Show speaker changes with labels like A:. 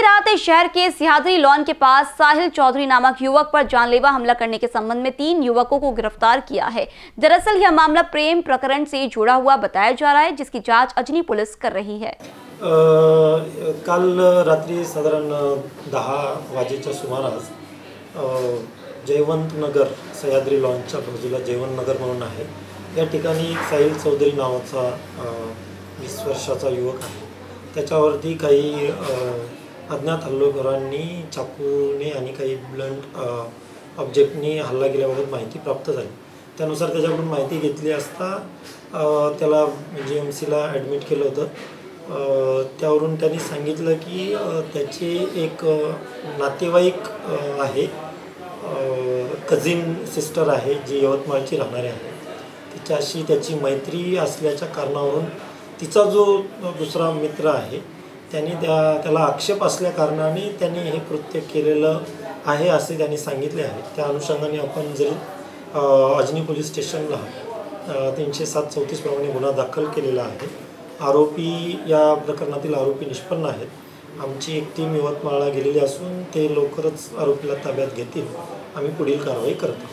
A: रात शहर के सिहादरी लॉन के पास साहिल चौधरी नामक युवक पर जानलेवा हमला करने के संबंध में तीन युवकों को गिरफ़्तार किया है। दरअसल यह मामला प्रेम प्रकरण से जुड़ा हुआ बताया जा रहा है जिसकी जाँच अजनी पुलिस कर रही है।
B: अ, काल रात्री साधारण दहा वाजेच्या सुमारास जयवंत नगर सह्याद्री लॉनच्या बाजूला जयवंत नगर म्हणून आहे. या साहिल चौधरी नावाचा अ, वीस वर्षाचा युवक आहे. त्याच्यावरती काही अज्ञात हल्लेखोरांनी चाकूने आणि काही ब्लंट ऑब्जेक्टनी हल्ला केल्याबाबत माहिती प्राप्त झाली. त्यानुसार त्याच्याकडून माहिती घेतली असता त्याला जी एम सीला ॲडमिट केलं होतं. त्यावरून त्यांनी सांगितलं की त्याचे एक नातेवाईक आहे. कझिन सिस्टर आहे जी यवतमाळची राहणारी आहे. तिच्याशी त्याची मैत्री असल्याच्या कारणावरून तिचा जो दुसरा मित्र आहे त्यांनी त्या त्याला आक्षेप असल्याकारणाने त्यांनी हे कृत्य केलेलं आहे असे त्यांनी सांगितले आहे. त्या अनुषंगाने आपण जरी अजनी पोलीस स्टेशनला तीनशे सात चौतीस प्रमाणे गुन्हा दाखल केलेला आहे. आरोपी या प्रकरणातील आरोपी निष्पन्न आहेत. आमची एक टीम यवतमाळला गेलेली असून ते लवकरच आरोपीला ताब्यात घेतील. आम्ही पुढील कारवाई करतो.